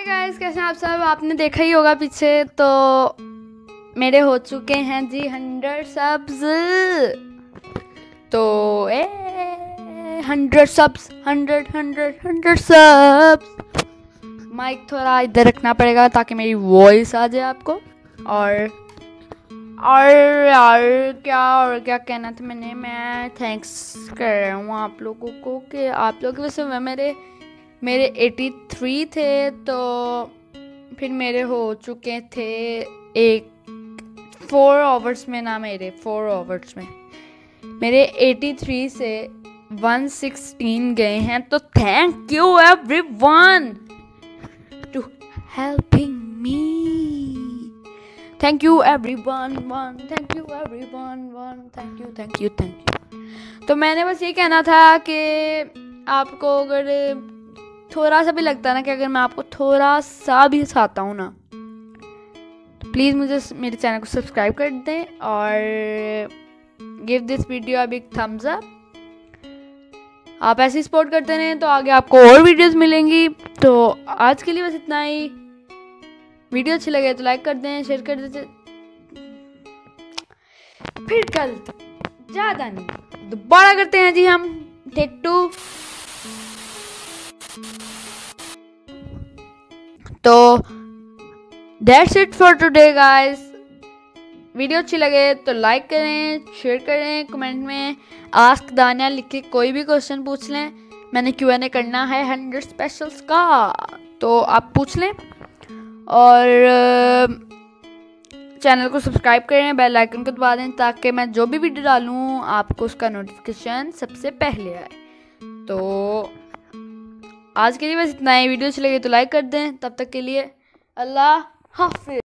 Hi guys कैसे हैं आप सब? आपने देखा ही होगा पीछे तो मेरे हो चुके हैं जी हंड्रेड सब्स तो a hundred subs hundred hundred hundred subs mic थोड़ा इधर रखना पड़ेगा ताकि मेरी वॉइस आ जाए आपको। और और यार क्या, और क्या कहना था मैंने? मैं थैंक्स कर रहा हूँ आप लोगों को कि आप लोग की वजह से मैं मेरे मेरे 83 थे तो फिर मेरे हो चुके थे एक फोर आवर्स में ना मेरे फोर आवर्स में। मेरे 83 से 116 गए हैं तो thank you everyone to helping me thank you everyone one thank you everyone one thank you thank you thank you तो मैंने बस ये कहना था कि आपको अगर थोड़ा सा भी लगता है ना कि अगर मैं आपको थोड़ा सा भी हंसाता हूँ ना तो प्लीज़ मुझे मेरे चैनल को सब्सक्राइब कर दें और give this video a big thumbs up आप ऐसे ही सपोर्ट करते रहें तो आगे आपको और वीडियोस मिलेंगी। तो आज के लिए बस इतना ही। वीडियो अच्छी लगे तो लाइक कर दें शेयर कर दें। फिर कल ज़्यादा नहीं, दोबारा करते हैं जी हम। टेक टू तो that's it for today guys video अच्छी लगे तो लाइक करें शेयर करें कमेंट में आस्क दानिया लिख के कोई भी क्वेश्चन पूछ लें। मैंने क्यू एन ए करना है हंड्रेड स्पेशल्स का तो आप पूछ लें। और चैनल को सब्सक्राइब करें बेल आइकन को दबा दें ताकि मैं जो भी वीडियो डालूँ, आपको उसका नोटिफिकेशन सबसे पहले आए। तो आज के लिए बस इतना ही। वीडियो अच्छी लगी तो लाइक कर दें। तब तक के लिए अल्लाह हाफिज।